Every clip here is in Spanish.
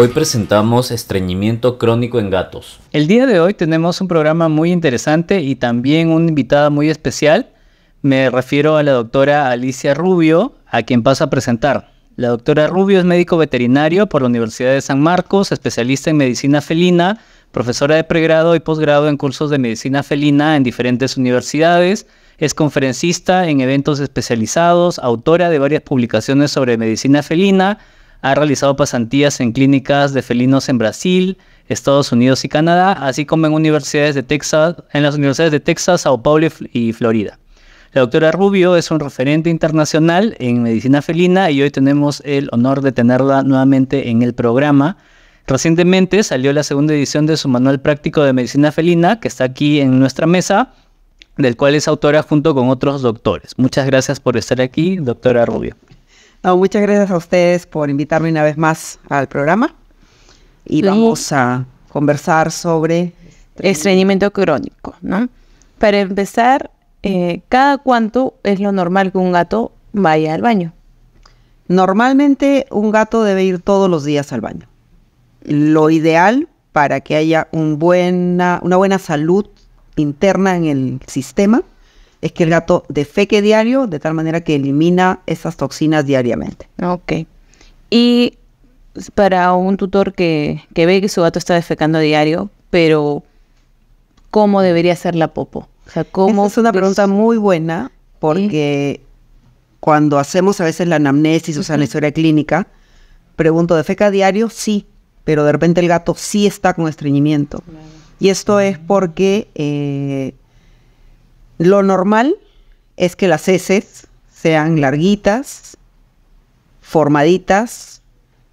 Hoy presentamos estreñimiento crónico en gatos. El día de hoy tenemos un programa muy interesante y también una invitada muy especial. Me refiero a la doctora Alicia Rubio, a quien paso a presentar. La doctora Rubio es médico veterinario por la Universidad de San Marcos, especialista en medicina felina, profesora de pregrado y posgrado en cursos de medicina felina en diferentes universidades. Es conferencista en eventos especializados, autora de varias publicaciones sobre medicina felina, ha realizado pasantías en clínicas de felinos en Brasil, Estados Unidos y Canadá, así como en universidades de Texas, en las universidades de Texas, Sao Paulo y Florida. La doctora Rubio es un referente internacional en medicina felina y hoy tenemos el honor de tenerla nuevamente en el programa. Recientemente salió la segunda edición de su manual práctico de medicina felina, que está aquí en nuestra mesa, del cual es autora junto con otros doctores. Muchas gracias por estar aquí, doctora Rubio muchas gracias a ustedes por invitarme una vez más al programa y vamos a conversar sobre estreñimiento crónico, ¿no? Para empezar, eh, ¿cada cuánto es lo normal que un gato vaya al baño? Normalmente un gato debe ir todos los días al baño. Lo ideal para que haya un buena, una buena salud interna en el sistema es que el gato defeque diario de tal manera que elimina esas toxinas diariamente. Ok. Y para un tutor que, ve que su gato está defecando diario, pero ¿cómo debería ser la popo? O sea, ¿cómo es una pregunta muy buena porque cuando hacemos a veces la anamnesis, o sea, la historia clínica, pregunto, ¿defeca diario? Sí, pero de repente el gato sí está con estreñimiento. Y esto es porque eh, lo normal es que las heces sean larguitas, formaditas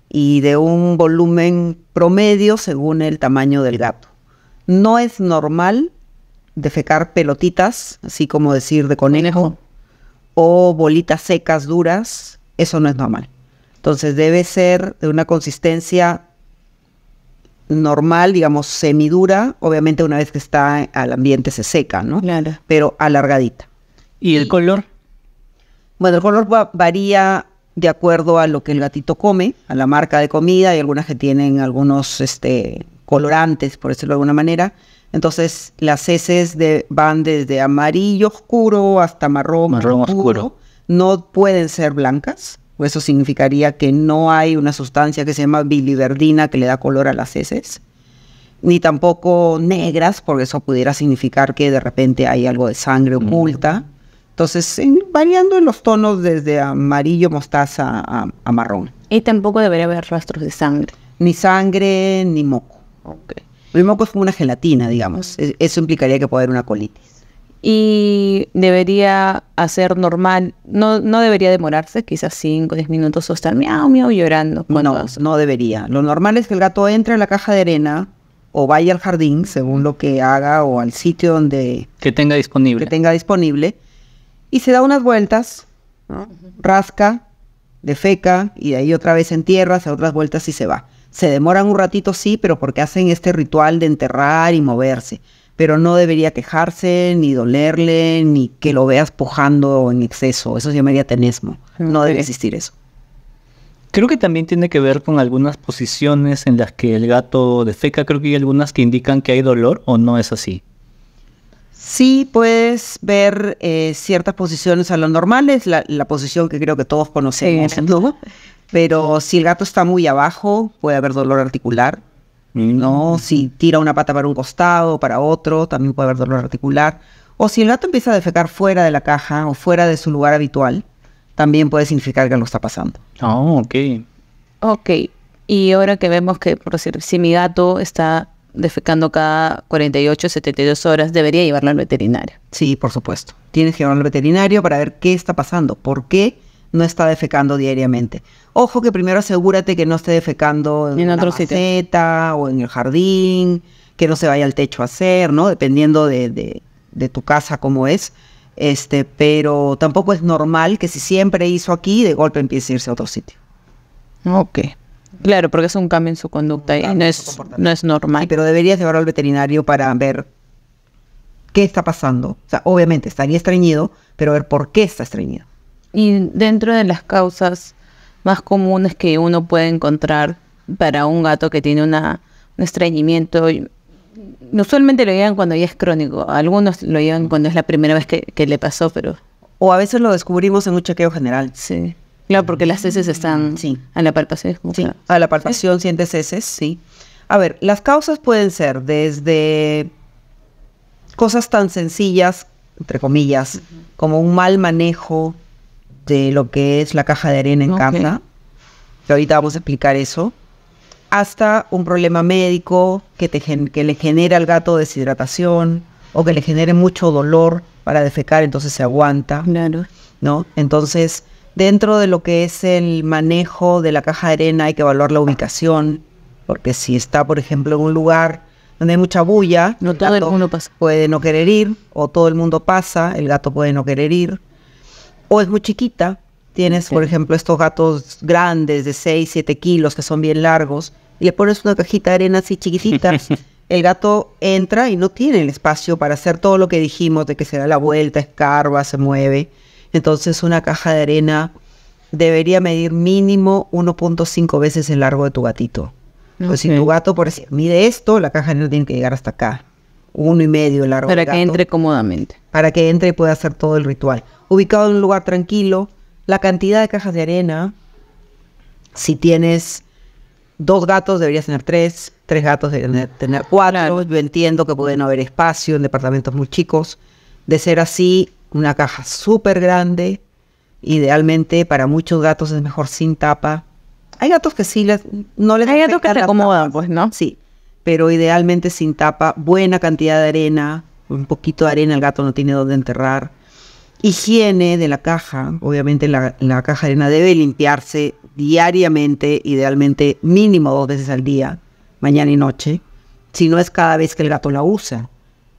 y de un volumen promedio según el tamaño del gato. No es normal defecar pelotitas, así como decir de conejo, o bolitas secas duras, eso no es normal. Entonces debe ser de una consistencia normal, digamos, semidura, obviamente una vez que está al ambiente se seca, ¿no? Claro. Pero alargadita. ¿Y el color? Bueno, el color varía de acuerdo a lo que el gatito come, a la marca de comida, y algunas que tienen algunos este, colorantes, por decirlo de alguna manera. Entonces, las heces de, van desde amarillo oscuro hasta marrón, marrón oscuro. No pueden ser blancas, eso significaría que no hay una sustancia que se llama biliverdina que le da color a las heces, ni tampoco negras, porque eso pudiera significar que de repente hay algo de sangre oculta. Entonces, variando en los tonos desde amarillo, mostaza a, marrón. Y tampoco debería haber rastros de sangre. Ni sangre, ni moco. El moco es como una gelatina, digamos. E, eso implicaría que puede haber una colitis y debería hacer normal, no, no debería demorarse, quizás 5 o 10 minutos o estar miau, miau llorando. No, no debería. Lo normal es que el gato entre a la caja de arena o vaya al jardín, según lo que haga, o al sitio donde... Que tenga disponible. Que tenga disponible, y se da unas vueltas, rasca, defeca, y de ahí otra vez entierra, hace otras vueltas y se va. Se demoran un ratito, sí, pero porque hacen este ritual de enterrar y moverse pero no debería quejarse, ni dolerle, ni que lo veas pujando en exceso. Eso se llamaría tenesmo. No debe existir eso. Creo que también tiene que ver con algunas posiciones en las que el gato defeca. Creo que hay algunas que indican que hay dolor o no es así. Sí, puedes ver eh, ciertas posiciones a lo normal, es la, posición que creo que todos conocemos, pero si el gato está muy abajo, puede haber dolor articular, ¿no? Si tira una pata para un costado, para otro, también puede haber dolor articular. O si el gato empieza a defecar fuera de la caja o fuera de su lugar habitual, también puede significar que algo está pasando. Ah, ok. Ok. Y ahora que vemos que, por decir, si mi gato está defecando cada 48, 72 horas, debería llevarlo al veterinario. Sí, por supuesto. Tienes que llevarlo al veterinario para ver qué está pasando, por qué no está defecando diariamente. Ojo que primero asegúrate que no esté defecando en, en la o en el jardín, que no se vaya al techo a hacer, ¿no? Dependiendo de, tu casa como es. Este, pero tampoco es normal que si siempre hizo aquí, de golpe empiece a irse a otro sitio. Ok. Claro, porque es un cambio en su conducta y no es, no es normal. pero deberías llevarlo al veterinario para ver qué está pasando. O sea, obviamente estaría estreñido, pero ver por qué está estreñido. Y dentro de las causas más comunes que uno puede encontrar para un gato que tiene una, un estreñimiento. Usualmente lo llevan cuando ya es crónico. Algunos lo llevan cuando es la primera vez que, que le pasó, pero O a veces lo descubrimos en un chequeo general. sí. Claro, porque las heces están Sí. a la palpación. Sí, a la palpación sientes heces, sí. A ver, las causas pueden ser desde cosas tan sencillas, entre comillas, como un mal manejo de lo que es la caja de arena en casa, que ahorita vamos a explicar eso, hasta un problema médico que, te que le genera al gato deshidratación o que le genere mucho dolor para defecar, entonces se aguanta. Claro. ¿no? Entonces, dentro de lo que es el manejo de la caja de arena hay que evaluar la ubicación, porque si está, por ejemplo, en un lugar donde hay mucha bulla, No todo el mundo pasa. puede no querer ir, o todo el mundo pasa, el gato puede no querer ir, o es muy chiquita, tienes, por ejemplo, estos gatos grandes de 6, 7 kilos que son bien largos, y le pones una cajita de arena así chiquitita, el gato entra y no tiene el espacio para hacer todo lo que dijimos, de que se da la vuelta, escarba, se mueve. Entonces una caja de arena debería medir mínimo 1.5 veces el largo de tu gatito. Pues si tu gato, por decir, mide esto, la caja de arena tiene que llegar hasta acá. Uno y medio largo Para que entre cómodamente. para que entre y pueda hacer todo el ritual. Ubicado en un lugar tranquilo, la cantidad de cajas de arena, si tienes dos gatos deberías tener tres, tres gatos deberías tener cuatro. Claro. Yo entiendo que pueden haber espacio en departamentos muy chicos. De ser así, una caja súper grande, idealmente para muchos gatos es mejor sin tapa. Hay gatos que sí les, no les Hay gatos que se acomodan, tapas. pues, ¿no? Sí, pero idealmente sin tapa, buena cantidad de arena, un poquito de arena el gato no tiene dónde enterrar. Higiene de la caja, obviamente la, la caja de arena debe limpiarse diariamente, idealmente mínimo dos veces al día, mañana y noche, si no es cada vez que el gato la usa.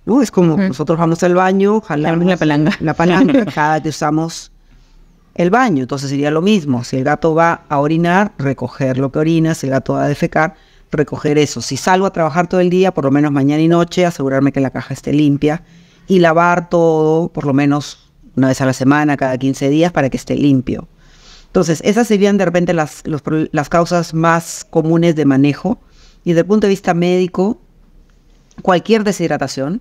¿no? Es como nosotros vamos al baño, jalamos la palanca. la cada que usamos el baño. Entonces sería lo mismo. Si el gato va a orinar, recoger lo que orina. Si el gato va a defecar, recoger eso. Si salgo a trabajar todo el día, por lo menos mañana y noche, asegurarme que la caja esté limpia. Y lavar todo, por lo menos una vez a la semana, cada 15 días, para que esté limpio. Entonces, esas serían de repente las, los las causas más comunes de manejo. Y desde el punto de vista médico, cualquier deshidratación,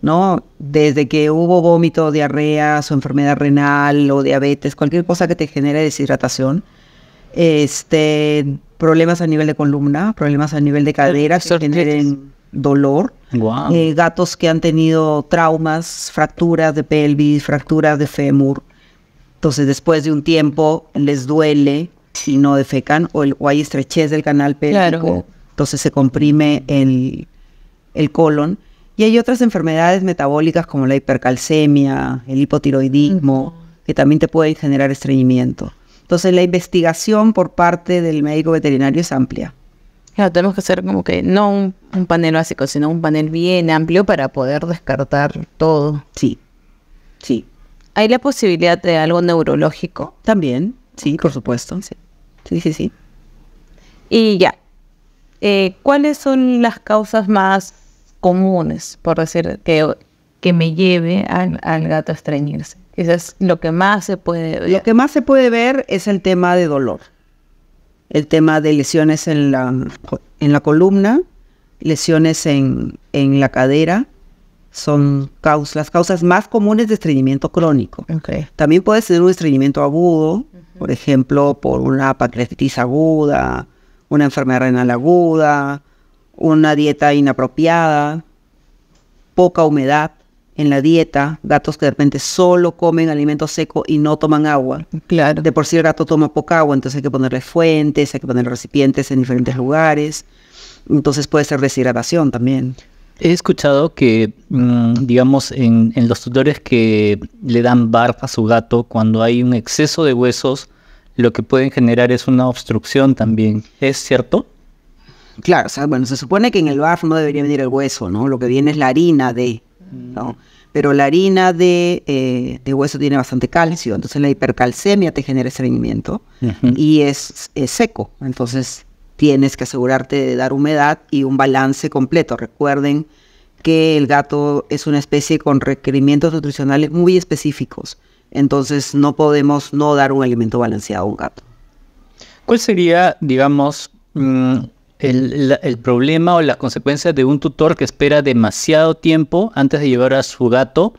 ¿no? Desde que hubo vómito, diarreas o enfermedad renal o diabetes, cualquier cosa que te genere deshidratación, este, problemas a nivel de columna, problemas a nivel de cadera que generen dolor, eh, gatos que han tenido traumas, fracturas de pelvis, fracturas de fémur, entonces después de un tiempo les duele y no defecan o, el- o hay estrechez del canal pélvico, Claro. entonces se comprime el, el colon. Y hay otras enfermedades metabólicas como la hipercalcemia, el hipotiroidismo, que también te pueden generar estreñimiento. Entonces la investigación por parte del médico veterinario es amplia. Claro, tenemos que hacer como que no un, un panel básico, sino un panel bien amplio para poder descartar todo. Sí, sí. ¿Hay la posibilidad de algo neurológico? También, sí, por supuesto. Sí, sí, sí. sí. Y ya, eh, ¿cuáles son las causas más comunes, por decir, que, que me lleve al, al gato a estreñirse? Eso es lo que más se puede ver. Lo que más se puede ver es el tema de dolor. El tema de lesiones en la, en la columna, lesiones en, en la cadera, son caus- las causas más comunes de estreñimiento crónico. Ok. También puede ser un estreñimiento agudo, por ejemplo, por una pancreatitis aguda, una enfermedad renal aguda, una dieta inapropiada, poca humedad en la dieta, gatos que de repente solo comen alimento seco y no toman agua. Claro. De por sí el gato toma poca agua, entonces hay que ponerle fuentes, hay que poner recipientes en diferentes lugares. Entonces puede ser deshidratación también. He escuchado que, mm, digamos, en, en los tutores que le dan barf a su gato, cuando hay un exceso de huesos, lo que pueden generar es una obstrucción también. ¿Es cierto? Claro, o sea, bueno, se supone que en el barf no debería venir el hueso, ¿no? Lo que viene es la harina de, ¿no? Pero la harina de, eh, de hueso tiene bastante calcio, entonces la hipercalcemia te genera estreñimiento y es, es seco, entonces tienes que asegurarte de dar humedad y un balance completo. Recuerden que el gato es una especie con requerimientos nutricionales muy específicos, entonces no podemos no dar un alimento balanceado a un gato. ¿Cuál sería, digamos, mm, el, problema o las consecuencias de un tutor que espera demasiado tiempo antes de llevar a su gato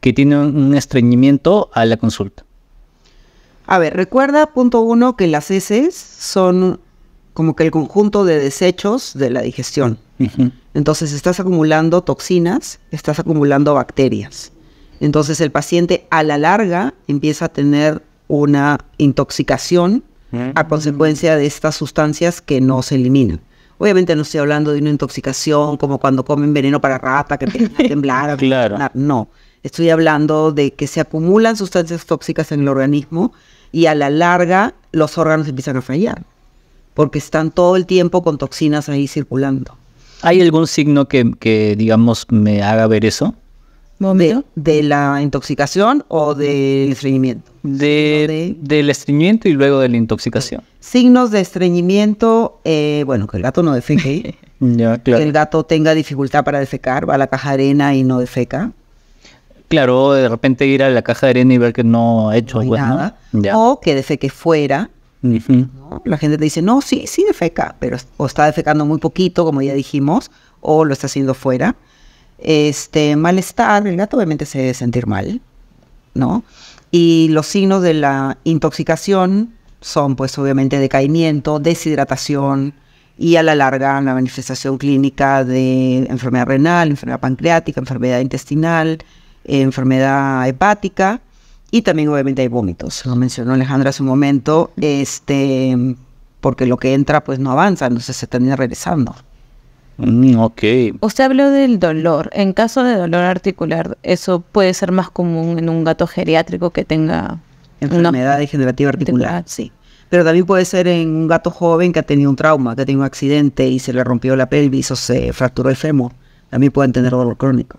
que tiene un, estreñimiento a la consulta. A ver, recuerda, punto uno, que las heces son como que el conjunto de desechos de la digestión. Entonces estás acumulando toxinas, estás acumulando bacterias. Entonces el paciente a la larga empieza a tener una intoxicación a consecuencia de estas sustancias que no se eliminan. Obviamente no estoy hablando de una intoxicación como cuando comen veneno para rata, que a temblar. Claro. No, estoy hablando de que se acumulan sustancias tóxicas en el organismo y a la larga los órganos empiezan a fallar, porque están todo el tiempo con toxinas ahí circulando. ¿Hay algún signo que, que, digamos, me haga ver eso? De, la intoxicación o del estreñimiento. De, del estreñimiento y luego de la intoxicación. Signos de estreñimiento, eh, bueno, que el gato no defeque, Ya, que el gato tenga dificultad para defecar, va a la caja de arena y no defeca, Claro, de repente ir a la caja de arena y ver que no ha hecho no nada, Ya. o que defeque fuera. La gente te dice, no, sí, sí defeca, pero o está defecando muy poquito, como ya dijimos, o lo está haciendo fuera. Este malestar, el gato obviamente se debe sentir mal, ¿no? Y los signos de la intoxicación son, pues, obviamente decaimiento, deshidratación y a la larga la manifestación clínica de enfermedad renal, enfermedad pancreática, enfermedad intestinal, enfermedad hepática y también obviamente hay vómitos. Lo mencionó Alejandra hace un momento, este, porque lo que entra pues no avanza, entonces se termina regresando. Mm, ok. Usted habló del dolor. En caso de dolor articular, eso puede ser más común en un gato geriátrico que tenga una- Enfermedad degenerativa articular, Articular. sí. Pero también puede ser en un gato joven que ha tenido un trauma, que ha tenido un accidente y se le rompió la pelvis o se fracturó el fémur. También pueden tener dolor crónico.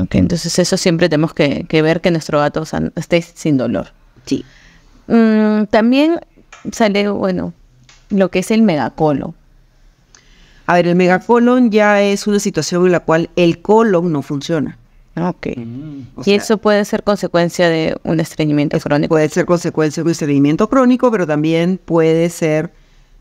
Ok, entonces eso siempre tenemos que, que ver que nuestro gato esté sin dolor. Sí. Mm, también sale, bueno, lo que es el megacolon. A ver, el megacolon ya es una situación en la cual el colon no funciona. Ok. O y sea, eso puede ser consecuencia de un estreñimiento crónico. Puede ser consecuencia de un estreñimiento crónico, pero también puede ser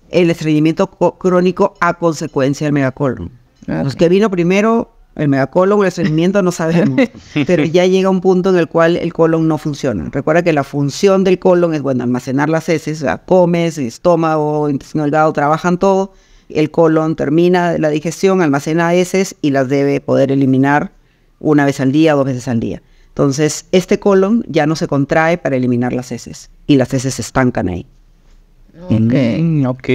el estreñimiento co- crónico a consecuencia del megacolon. Los Ok. que vino primero, el megacolon o el estreñimiento, no sabemos. pero ya llega un punto en el cual el colon no funciona. Recuerda que la función del colon es, bueno, almacenar las heces, o sea, comes, estómago, intestino delgado, trabajan todo. El colon termina la digestión, almacena heces y las debe poder eliminar una vez al día, dos veces al día. Entonces, este colon ya no se contrae para eliminar las heces y las heces se estancan ahí. Mm, ok.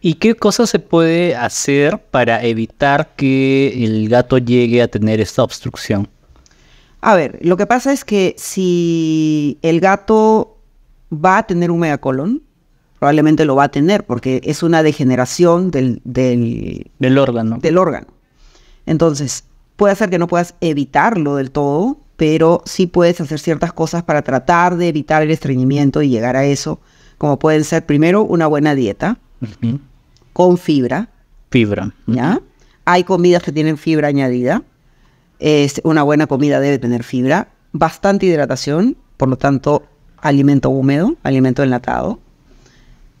¿Y qué cosa se puede hacer para evitar que el gato llegue a tener esta obstrucción? A ver, lo que pasa es que si el gato va a tener un megacolon, probablemente lo va a tener porque es una degeneración del, del, Del órgano. del órgano. Entonces, puede ser que no puedas evitarlo del todo, pero sí puedes hacer ciertas cosas para tratar de evitar el estreñimiento y llegar a eso, como pueden ser primero una buena dieta con fibra, Fibra. ¿ya? Hay comidas que tienen fibra añadida. Es, una buena comida debe tener fibra. Bastante hidratación, por lo tanto, alimento húmedo, alimento enlatado.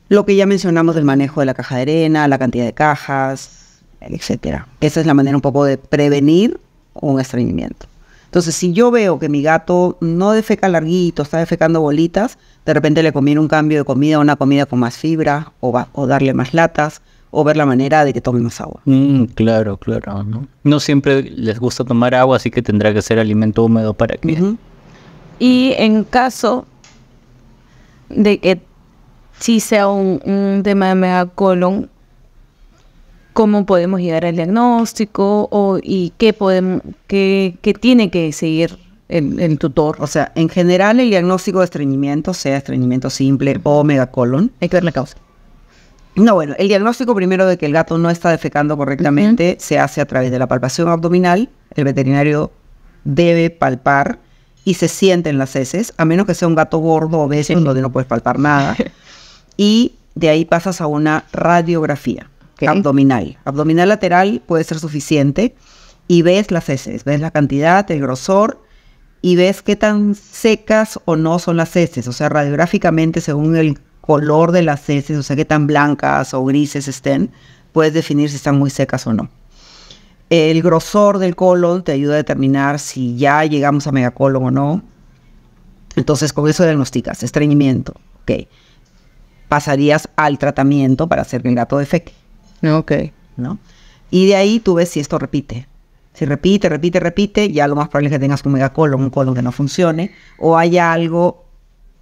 Lo que ya mencionamos del manejo de la caja de arena, la cantidad de cajas, etcétera. Esa es la manera un poco de prevenir un estreñimiento. Entonces, si yo veo que mi gato no defeca larguito, está defecando bolitas, de repente le conviene un cambio de comida, una comida con más fibra, o, va- o darle más latas, o ver la manera de que tome más agua. Mm, claro, claro. ¿no? No siempre les gusta tomar agua, así que tendrá que ser alimento húmedo para que... Ujú. Y en caso de que sí sea un, un tema de megacolon, ¿cómo podemos llegar al diagnóstico o, y qué, podemos, qué, qué tiene que seguir el, el tutor? O sea, en general el diagnóstico de estreñimiento, sea estreñimiento simple o megacolon. Hay que ver la causa. No, bueno, el diagnóstico primero de que el gato no está defecando correctamente se hace a través de la palpación abdominal. El veterinario debe palpar y se sienten las heces, a menos que sea un gato gordo o obeso, en donde no puedes palpar nada. Y de ahí pasas a una radiografía abdominal. Abdominal lateral puede ser suficiente y ves las heces, ves la cantidad, el grosor y ves qué tan secas o no son las heces. O sea, radiográficamente, según el color de las heces, o sea, qué tan blancas o grises estén, puedes definir si están muy secas o no. El grosor del colon te ayuda a determinar si ya llegamos a megacolon o no. Entonces, con eso diagnosticas estreñimiento. Ok. Pasarías al tratamiento para hacer el gato defeque, Ok. ¿no? Y de ahí tú ves si esto repite. Si repite, repite, repite, ya lo más probable es que tengas un megacolon, un colon que no funcione, o haya algo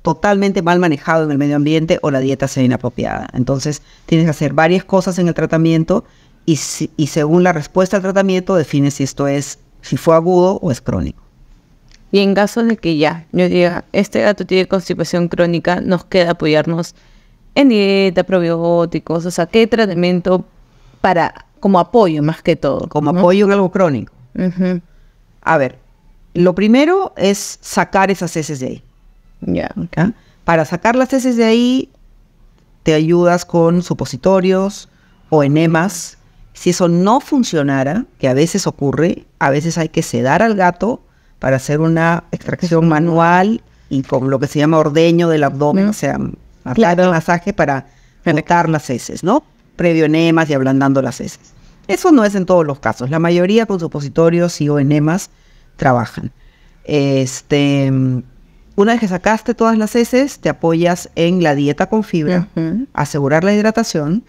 totalmente mal manejado en el medio ambiente o la dieta sea inapropiada. Entonces, tienes que hacer varias cosas en el tratamiento y, si- y según la respuesta al tratamiento defines si esto es, si fue agudo o es crónico. Y en caso de que ya, yo diga, este gato tiene constipación crónica, nos queda apoyarnos en dieta, probióticos, o sea, ¿qué tratamiento para, como apoyo más que todo? Como ¿no? apoyo en algo crónico. A ver, lo primero es sacar esas heces de ahí. Ya. ¿ya? Para sacar las heces de ahí, te ayudas con supositorios o enemas. Si eso no funcionara, que a veces ocurre, a veces hay que sedar al gato para hacer una extracción manual y con lo que se llama ordeño del abdomen, o sea, masaje, masaje para botar las heces, ¿no? Previo enemas y ablandando las heces. Eso no es en todos los casos. La mayoría con supositorios y o enemas trabajan. Este, una vez que sacaste todas las heces, te apoyas en la dieta con fibra, asegurar la hidratación.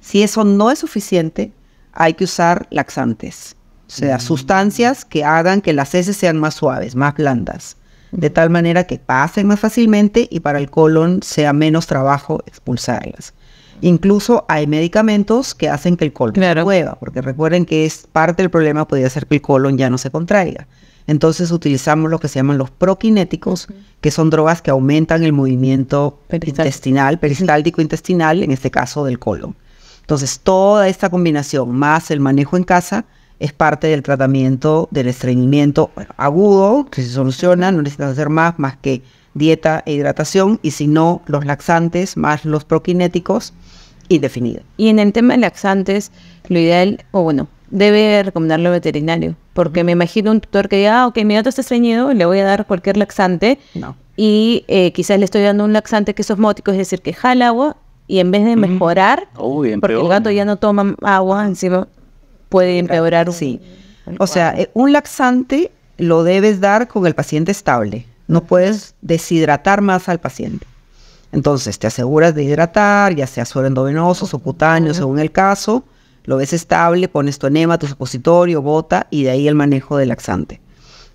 Si eso no es suficiente, hay que usar laxantes, o sea, sustancias que hagan que las heces sean más suaves, más blandas, de tal manera que pasen más fácilmente y para el colon sea menos trabajo expulsarlas. Incluso hay medicamentos que hacen que el colon Claro. se mueva, porque recuerden que es parte del problema podría ser que el colon ya no se contraiga. Entonces utilizamos lo que se llaman los prokinéticos, que son drogas que aumentan el movimiento intestinal, peristáltico intestinal, en este caso del colon. Entonces, toda esta combinación más el manejo en casa es parte del tratamiento del estreñimiento bueno, agudo, que se soluciona, no necesitas hacer más, más que dieta e hidratación, y si no, los laxantes más los prokinéticos, indefinido. Y en el tema de laxantes, lo ideal, o bueno, debe recomendarlo al veterinario, porque me imagino un tutor que diga, ah, ok, mi gato está estreñido, le voy a dar cualquier laxante, No. y eh, quizás le estoy dando un laxante que es osmótico, es decir, que jala agua, y en vez de mejorar, Uy, porque el gato ya no toma agua, encima puede empeorar un... Sí. O sea, eh, un laxante lo debes dar con el paciente estable. No puedes deshidratar más al paciente. Entonces, te aseguras de hidratar, ya sea suero endovenoso, subcutáneo, según el caso. Lo ves estable, pones tu enema, tu supositorio, bota, y de ahí el manejo del laxante.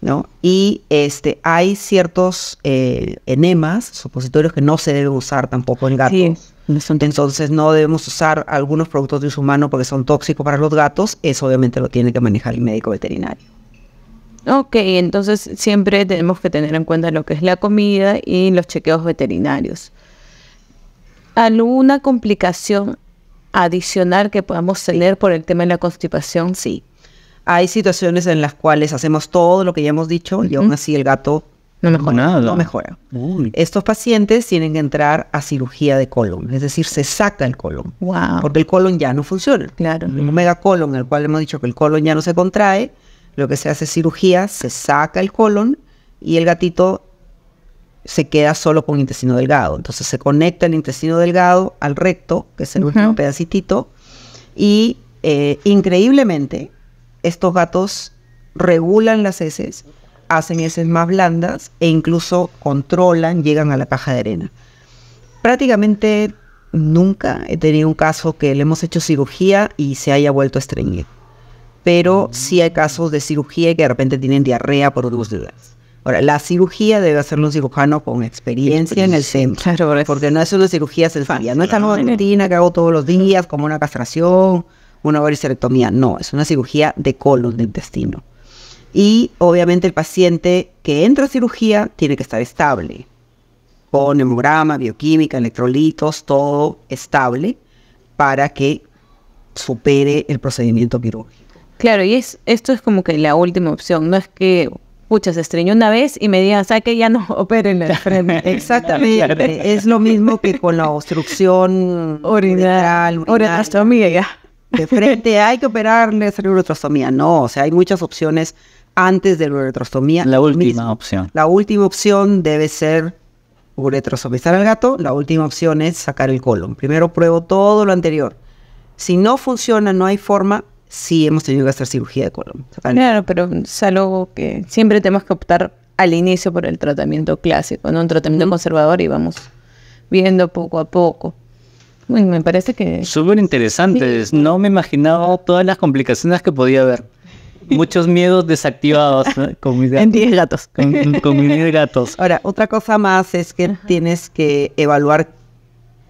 ¿no? Y este, hay ciertos eh, enemas, supositorios que no se deben usar tampoco en gatos. Sí, Entonces no debemos usar algunos productos de uso humano porque son tóxicos para los gatos. Eso obviamente lo tiene que manejar el médico veterinario. Ok, entonces siempre tenemos que tener en cuenta lo que es la comida y los chequeos veterinarios. ¿Alguna complicación adicional que podamos tener por el tema de la constipación? Sí. Hay situaciones en las cuales hacemos todo lo que ya hemos dicho y aún así el gato No mejor. Nada. no mejora. Uy. Estos pacientes tienen que entrar a cirugía de colon, es decir, se saca el colon. Wow. Porque el colon ya no funciona. Claro. Un megacolon, el cual hemos dicho que el colon ya no se contrae, lo que se hace es cirugía, se saca el colon y el gatito se queda solo con intestino delgado. Entonces se conecta el intestino delgado al recto, que es el último Ujú. pedacitito, y eh, increíblemente estos gatos regulan las heces, hacen heces más blandas e incluso controlan, llegan a la caja de arena. Prácticamente nunca he tenido un caso que le hemos hecho cirugía y se haya vuelto a estreñir. Pero sí hay casos de cirugía que de repente tienen diarrea por dudas. Ahora, la cirugía debe hacerlo un cirujano con experiencia en el centro. Claro. Porque no es una cirugía sencilla. No es de rutina que hago todos los días, como una castración, una varicerectomía. No, es una cirugía de colon, de intestino. Y obviamente el paciente que entra a cirugía tiene que estar estable. Con hemograma, bioquímica, electrolitos, todo estable para que supere el procedimiento quirúrgico. Claro, y es, esto es como que la última opción. No es que, pucha, se estreñó una vez y me digan, ¿sabes que Ya no operen la frente. Exactamente. es lo mismo que con la obstrucción Orinar, urinaria. ya. De frente hay que operarle hacer uretrostomía. No, o sea, hay muchas opciones antes de la uretrostomía. La última opción. La última opción debe ser uretrosomizar al gato, la última opción es sacar el colon. Primero pruebo todo lo anterior. Si no funciona, no hay forma, sí hemos tenido que hacer cirugía de colon. Claro, pero es algo que siempre tenemos que optar al inicio por el tratamiento clásico, no un tratamiento conservador y vamos viendo poco a poco. Uy, me parece que Súper interesantes. No me imaginaba todas las complicaciones que podía haber. Muchos miedos desactivados ¿no? con mis en gatos. 10 gatos. Con, con mis gatos. Ahora, otra cosa más es que tienes que evaluar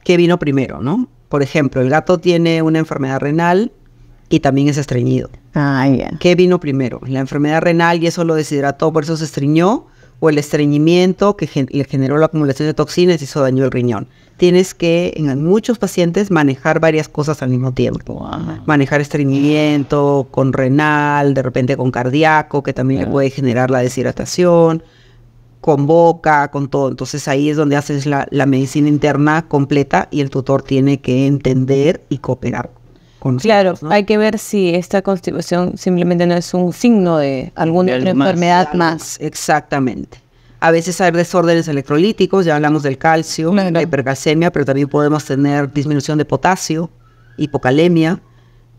qué vino primero, ¿no? Por ejemplo, el gato tiene una enfermedad renal y también es estreñido. Ah, ya. ¿Qué vino primero? ¿La enfermedad renal y eso lo deshidrató, por eso se estreñó? ¿O el estreñimiento que gen- le generó la acumulación de toxinas y eso dañó el riñón? Tienes que, en muchos pacientes, manejar varias cosas al mismo tiempo. Wow. Manejar estreñimiento con renal, de repente con cardíaco, que también le puede generar la deshidratación, con boca, con todo. Entonces ahí es donde haces la, la medicina interna completa y el tutor tiene que entender y cooperar Claro, hay que ver si esta constipación simplemente no es un signo de alguna De otra algo más. enfermedad más. Exactamente. A veces hay desórdenes electrolíticos, ya hablamos del calcio, Claro. la hipercalcemia, pero también podemos tener disminución de potasio, hipocalemia,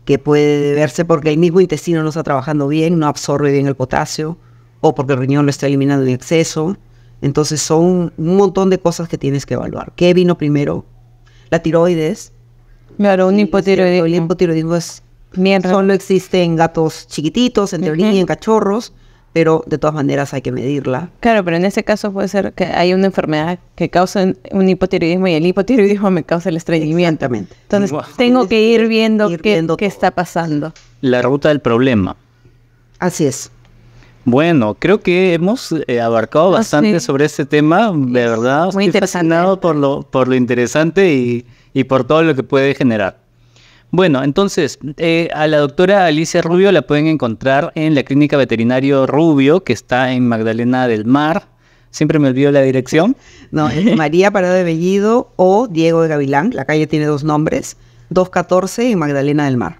que puede deberse porque el mismo intestino no está trabajando bien, no absorbe bien el potasio, o porque el riñón lo está eliminando en exceso. Entonces son un montón de cosas que tienes que evaluar. ¿Qué vino primero? La tiroides. Claro, un cierto, El hipotiroidismo. hipotiroidismo es Bien raro. Solo existe en gatos chiquititos, en teoría, Ujú. y en cachorros, pero de todas maneras hay que medirla. Claro, pero en ese caso puede ser que hay una enfermedad que causa un hipotiroidismo y el hipotiroidismo me causa el estreñimiento. Exactamente. Entonces Wow. tengo que ir viendo Ir qué, viendo qué está pasando. La ruta del problema. Así es. Bueno, creo que hemos eh, abarcado Ah, bastante sí. sobre este tema. De verdad, Muy estoy interesante. fascinado por lo, por lo interesante y, y por todo lo que puede generar. Bueno, entonces, eh, a la doctora Alicia Rubio la pueden encontrar en la clínica veterinario Rubio, que está en Magdalena del Mar. Siempre me olvido la dirección. No, es María Parado de Bellido o Diego de Gavilán. La calle tiene dos nombres. 214 en Magdalena del Mar.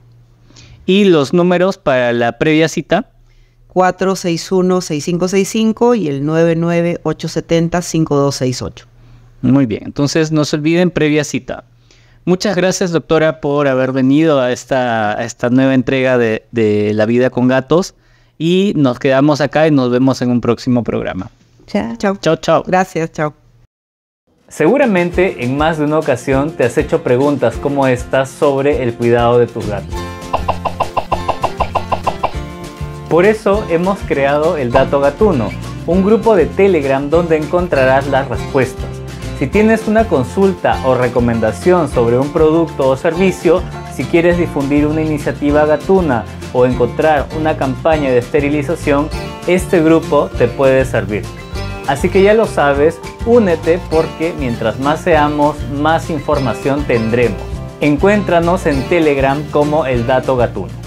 Y los números para la previa cita. 461-6565 y el 99870-5268. Muy bien, entonces no se olviden previa cita. Muchas gracias, doctora, por haber venido a esta, a esta nueva entrega de, de La vida con gatos. Y nos quedamos acá y nos vemos en un próximo programa. Chao. Chao, chao. Gracias, chao. Seguramente en más de una ocasión te has hecho preguntas como estas sobre el cuidado de tus gatos. Por eso hemos creado el Dato Gatuno, un grupo de Telegram donde encontrarás las respuestas. Si tienes una consulta o recomendación sobre un producto o servicio, si quieres difundir una iniciativa gatuna o encontrar una campaña de esterilización, este grupo te puede servir. Así que ya lo sabes, únete porque mientras más seamos, más información tendremos. Encuéntranos en Telegram como el Dato Gatuno.